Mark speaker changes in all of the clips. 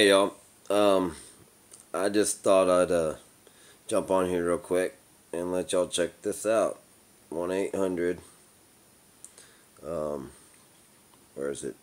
Speaker 1: Hey y'all, um, I just thought I'd uh, jump on here real quick and let y'all check this out. 1 800, um, where is it?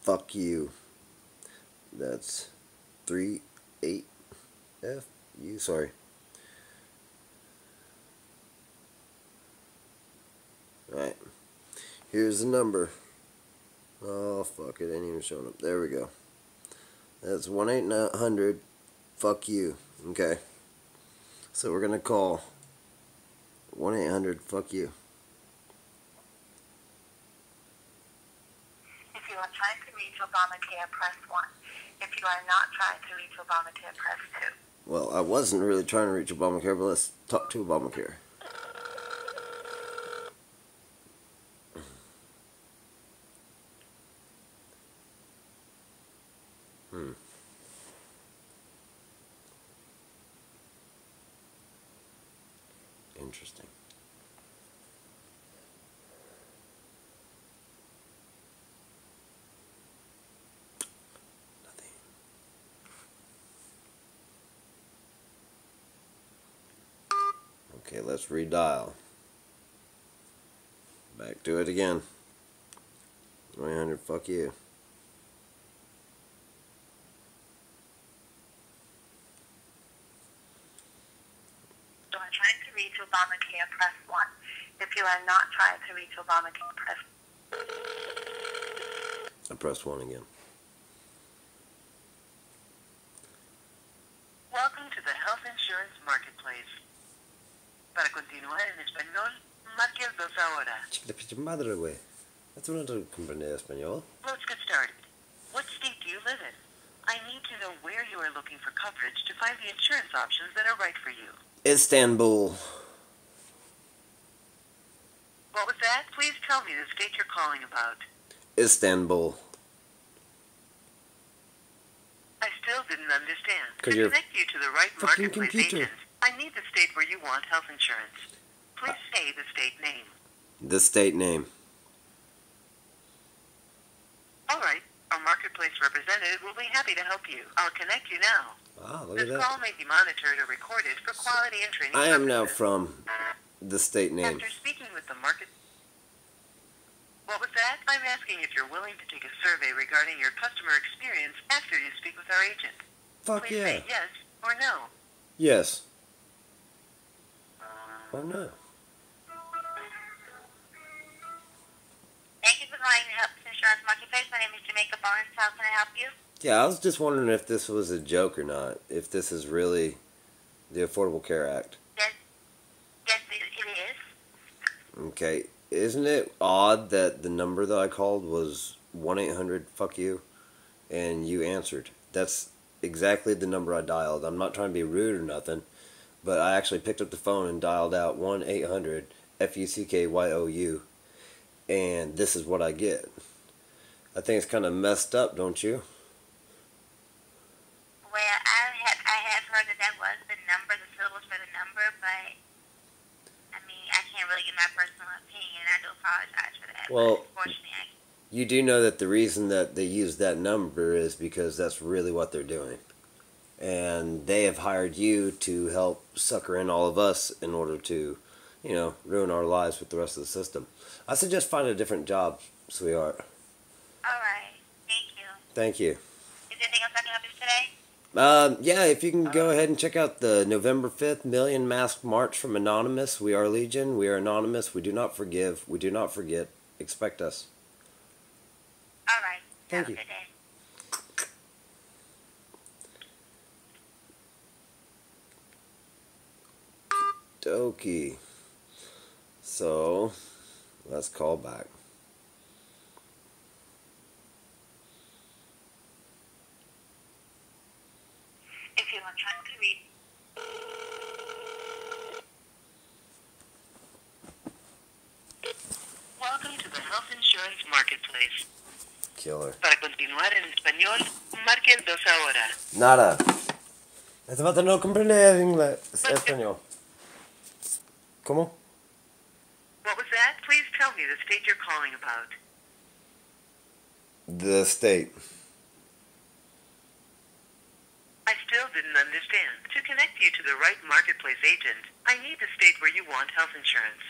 Speaker 1: Fuck you. That's 3 8 F U, sorry. Alright, here's the number. Oh, fuck, it ain't even showing up. There we go. That's 1 800 fuck you. Okay. So we're going to call 1 800 fuck you.
Speaker 2: If you are trying to reach Obamacare, press 1. If you are not trying to reach Obamacare, press 2.
Speaker 1: Well, I wasn't really trying to reach Obamacare, but let's talk to Obamacare. Hmm. Interesting. Okay, let's redial. Back to it again. 900, fuck you.
Speaker 2: If you are trying to reach Obamacare, press 1. If you are not trying to reach Obamacare, press
Speaker 1: I pressed one again.
Speaker 3: Welcome to the Health Insurance Marketplace. Para continuar en español, marque el 2 ahora.
Speaker 1: Chica de pinche madre, güey. Tú no te comprendes español.
Speaker 3: Let's get started. What state do you live in? I need to know where you are looking for coverage to find the insurance options that are right for you.
Speaker 1: Istanbul.
Speaker 3: What was that? Please tell me the state you're calling about.
Speaker 1: Istanbul.
Speaker 3: I still didn't understand. to
Speaker 1: you're
Speaker 3: connect you to the right marketplace
Speaker 1: computer.
Speaker 3: agent, I need the state where you want health insurance. Please say the state name.
Speaker 1: The state name.
Speaker 3: All right. Our marketplace representative will be happy to help you. I'll connect you now.
Speaker 1: Wow, look at
Speaker 3: This
Speaker 1: that.
Speaker 3: call may be monitored or recorded for quality and training
Speaker 1: I am now from the state name.
Speaker 3: After speaking with the market... What was that? I'm asking if you're willing to take a survey regarding your customer experience after you speak with our agent.
Speaker 1: Fuck
Speaker 3: Please
Speaker 1: yeah.
Speaker 3: say yes or no.
Speaker 1: Yes. Or no.
Speaker 2: Thank you for calling the Health Insurance Marketplace. My name is Jamaica Barnes. How can I help you?
Speaker 1: Yeah, I was just wondering if this was a joke or not. If this is really the Affordable Care Act.
Speaker 2: Yes, yes, it, is.
Speaker 1: Okay. Isn't it odd that the number that I called was 1 800 fuck you and you answered? That's exactly the number I dialed. I'm not trying to be rude or nothing, but I actually picked up the phone and dialed out 1 800 F U C K Y O U, and this is what I get. I think it's kind of messed up, don't you?
Speaker 2: Well, I have I have heard that that was the number, the syllables for the number, but I mean, I can't really give my personal opinion. I do apologize for that.
Speaker 1: Well-
Speaker 2: but unfortunately, I,
Speaker 1: You do know that the reason that they use that number is because that's really what they're doing. And they have hired you to help sucker in all of us in order to, you know, ruin our lives with the rest of the system. I suggest find a different job, sweetheart.
Speaker 2: all right. Thank you.
Speaker 1: Thank you.
Speaker 2: Is there anything else I can help you today?
Speaker 1: Um, yeah, if you can go ahead and check out the November 5th Million Mask March from Anonymous. We are Legion. We are Anonymous. We do not forgive. We do not forget. Expect us. Thank you. Dokie. So, let's call back.
Speaker 2: If you are trying to reach
Speaker 3: Welcome to the Health Insurance Marketplace.
Speaker 1: Killer.
Speaker 3: Para continuar en español, marque el 2 ahora.
Speaker 1: Nada. Esta vato no comprende inglés. Español. ¿Cómo?
Speaker 3: What was that? Please tell me the state you're calling about.
Speaker 1: The state.
Speaker 3: I still didn't understand. To connect you to the right marketplace agent, I need the state where you want health insurance.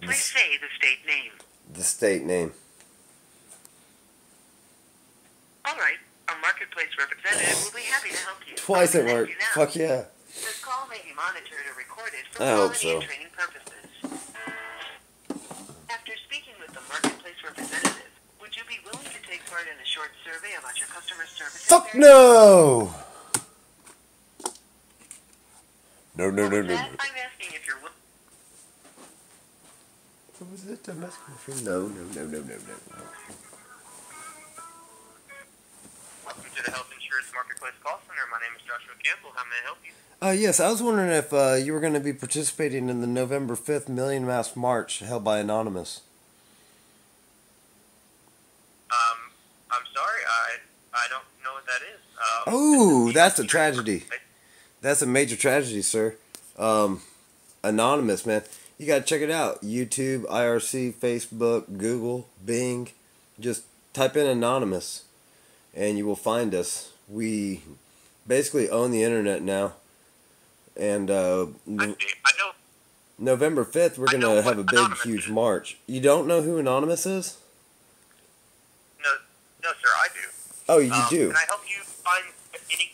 Speaker 3: Please say the state name.
Speaker 1: The state name.
Speaker 3: All right. Our marketplace representative will be happy to help you.
Speaker 1: Twice it worked. Fuck yeah.
Speaker 3: This call may be monitored or recorded for
Speaker 1: I hope
Speaker 3: quality and
Speaker 1: so.
Speaker 3: training purposes. After speaking with the marketplace representative, would you be willing to take part in a short survey about your customer service?
Speaker 1: Fuck no! No, no, no, no.
Speaker 3: That, I'm asking if you're
Speaker 1: What was it? Domestic machine? No, no, no, no, no, no.
Speaker 4: Welcome Call Center. My name is Joshua Campbell. How may I help you?
Speaker 1: Uh, yes, I was wondering if uh, you were going to be participating in the November 5th Million Mask March held by Anonymous.
Speaker 4: Um, I'm sorry, I I don't know what that is. Um,
Speaker 1: Oh, that's a tragedy. That's a major tragedy, sir. Um, Anonymous, man. You got to check it out. YouTube, IRC, Facebook, Google, Bing. Just type in Anonymous and you will find us. We basically own the internet now. And uh,
Speaker 4: I
Speaker 1: n-
Speaker 4: I know.
Speaker 1: November 5th, we're going to have a big,
Speaker 4: Anonymous
Speaker 1: huge
Speaker 4: is.
Speaker 1: march. You don't know who Anonymous is?
Speaker 4: No, no, sir. I do.
Speaker 1: Oh, you
Speaker 4: Um,
Speaker 1: do?
Speaker 4: Can I help you find any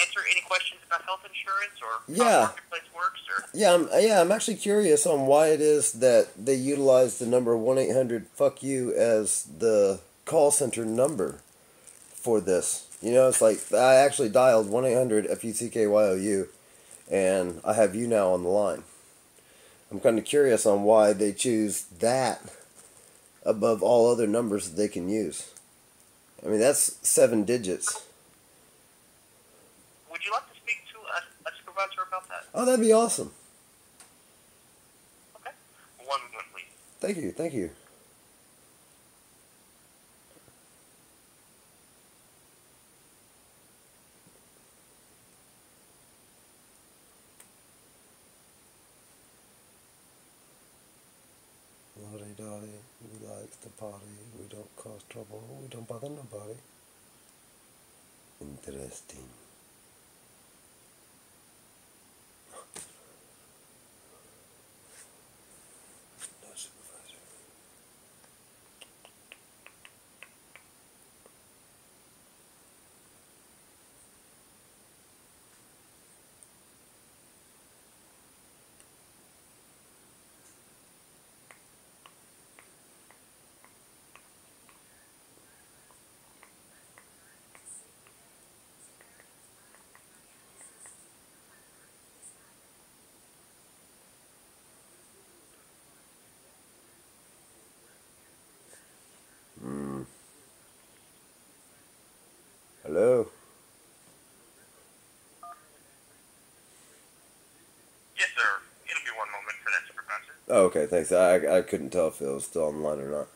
Speaker 4: answer any questions about health insurance or
Speaker 1: Yeah.
Speaker 4: how marketplace works? Or
Speaker 1: Yeah, I'm, yeah, I'm actually curious on why it is that they utilize the number 1 800 fuck you as the call center number for this. You know, it's like I actually dialed 1 800 F U C K Y O U and I have you now on the line. I'm kind of curious on why they choose that above all other numbers that they can use. I mean, that's seven digits.
Speaker 4: would you like to speak to a, a supervisor about that?
Speaker 1: Oh, that'd be awesome.
Speaker 4: Okay. One moment, please.
Speaker 1: Thank you, thank you. Lottie Dottie, we like the party, we don't cause trouble, we don't bother nobody. Interesting. Hello?
Speaker 4: Yes, sir. It'll be one moment for that supervisor.
Speaker 1: Oh, okay, thanks. I, I couldn't tell if it was still online or not.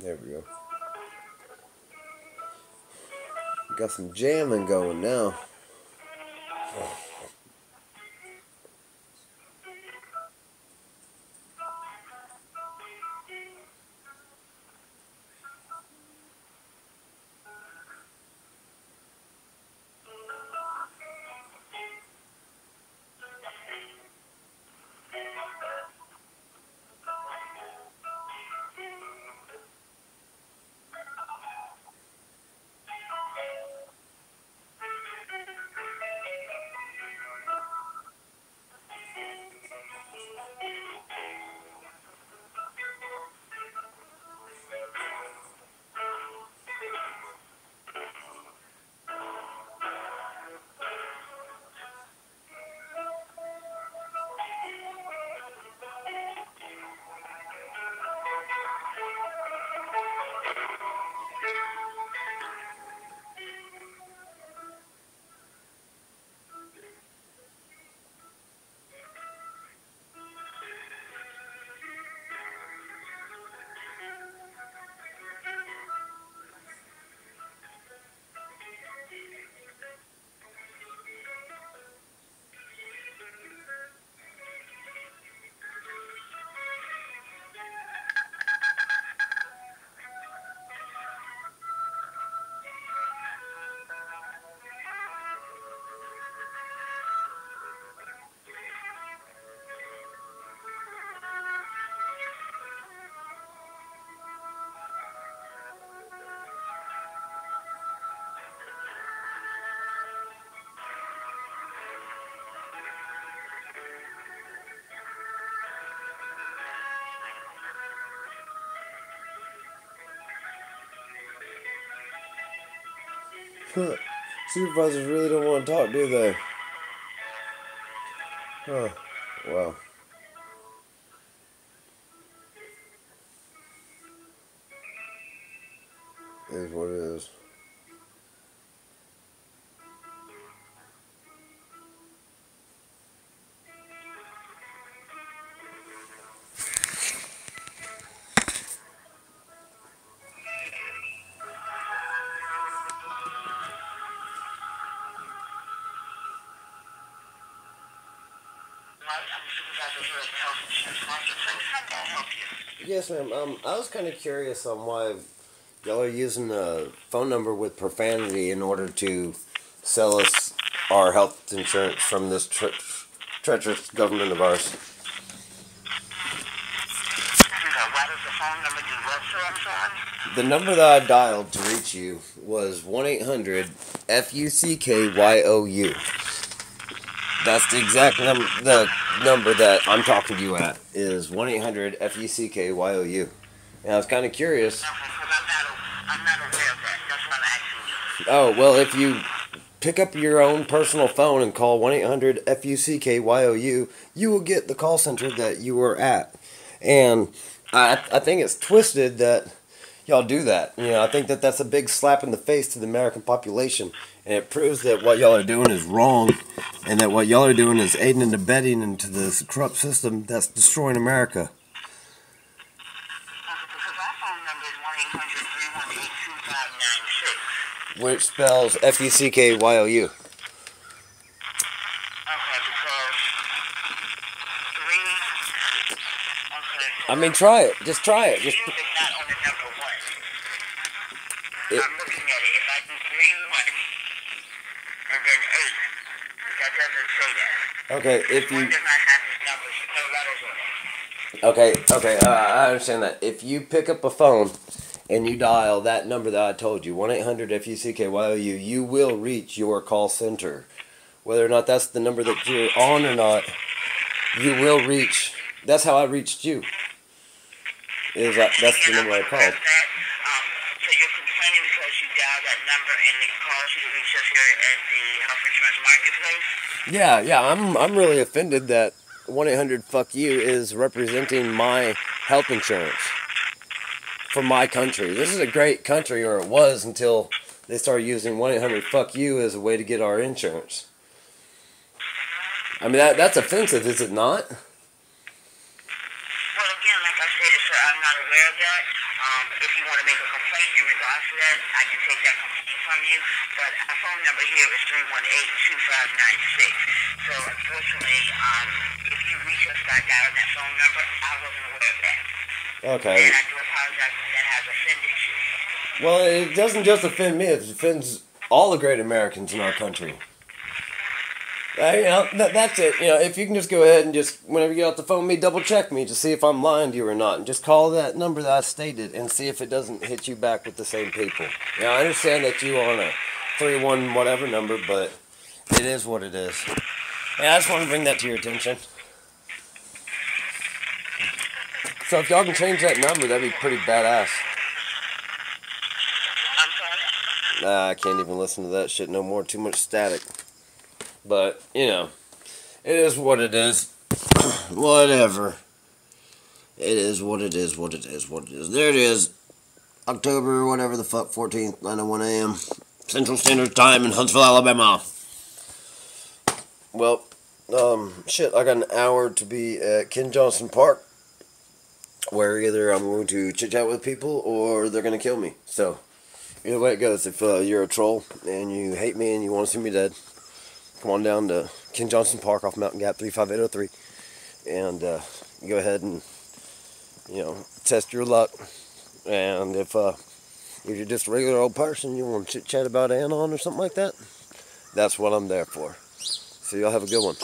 Speaker 1: There we go. Got some jamming going now. Supervisors really don't want to talk, do they? Huh. Wow. Is what it is. Yes, ma'am. Um, I was kind of curious on why y'all are using the phone number with profanity in order to sell us our health insurance from this tre- treacherous government of ours.
Speaker 5: The number
Speaker 1: that I dialed to reach you was 1 800 F U C K Y O U. That's the exact number. The number that I'm talking to you at is 1 800 F U C K Y O U. And I was kind of curious.
Speaker 5: Okay, because I'm not, I'm not aware of that. That's what I'm asking you.
Speaker 1: Oh, well, if you pick up your own personal phone and call 1 800 F U C K Y O U, you will get the call center that you were at. And I, I think it's twisted that y'all do that. You know, I think that that's a big slap in the face to the American population. And it proves that what y'all are doing is wrong. And that what y'all are doing is aiding and abetting into this corrupt system that's destroying America.
Speaker 5: Because our phone number is 1-800-318-2596.
Speaker 1: Which spells F U C K Y O U.
Speaker 5: Okay, because three. Okay.
Speaker 1: I mean, try it. Just try it. Just.
Speaker 5: You is not on the number one.
Speaker 1: It-
Speaker 5: I'm looking at it. If I do three one and then eight, that doesn't say that.
Speaker 1: Okay, if you.
Speaker 5: does not have this number. No letters on it.
Speaker 1: Okay, okay, uh, I understand that. If you pick up a phone and you dial that number that I told you, 1 800 F U C K Y O U, you will reach your call center. Whether or not that's the number that you're on or not, you will reach. That's how I reached you. Is that, that's the number I called.
Speaker 5: Um, so you're complaining because you dialed that number and it calls you to reach us here at the health insurance marketplace?
Speaker 1: Yeah, yeah, I'm I'm really offended that 1 800 fuck you is representing my health insurance for my country. This is a great country, or it was until they started using 1 800 fuck you as a way to get our insurance. I mean, that that's offensive, is it not?
Speaker 5: Well, again, like I stated, sir, I'm not aware of that. Um, if you want to make a complaint in regards to that, I can take that complaint from you. But our phone number here is 318-2596. So, unfortunately, um, if you reach us by dialing that phone number, I wasn't aware of that.
Speaker 1: Okay.
Speaker 5: And I do apologize if that has offended you.
Speaker 1: Well, it doesn't just offend me; it offends all the great Americans in our country. Uh, you know, that, that's it. You know, if you can just go ahead and just, whenever you get off the phone with me, double check me to see if I'm lying to you or not. And just call that number that I stated and see if it doesn't hit you back with the same people. You know, I understand that you on a 3 1 whatever number, but it is what it is. Yeah, I just want to bring that to your attention. So if y'all can change that number, that'd be pretty badass.
Speaker 5: I'm sorry?
Speaker 1: Nah, I can't even listen to that shit no more. Too much static. But, you know, it is what it is. Whatever. It is what it is, what it is, what it is. There it is. October, whatever the fuck, 14th, 9.01 a.m. Central Standard Time in Huntsville, Alabama. Well, um, shit, I got an hour to be at Ken Johnston Park. Where either I'm going to chit chat with people or they're going to kill me. So, Either way it goes, if uh, you're a troll and you hate me and you want to see me dead, come on down to Ken Johnston Park off Mountain Gap 35803 and uh, go ahead and, you know, test your luck. And if, uh, if you're just a regular old person, you want to chit chat about Anon or something like that, that's what I'm there for. So y'all have a good one.